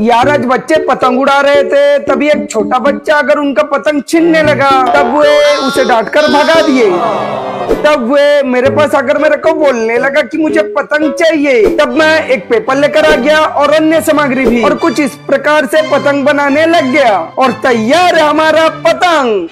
यार आज बच्चे पतंग उड़ा रहे थे, तभी एक छोटा बच्चा अगर उनका पतंग छीनने लगा, तब वे उसे डांट कर भगा दिए। तब वे मेरे पास अगर मेरे को बोलने लगा कि मुझे पतंग चाहिए। तब मैं एक पेपर लेकर आ गया और अन्य सामग्री भी, और कुछ इस प्रकार से पतंग बनाने लग गया। और तैयार है हमारा पतंग।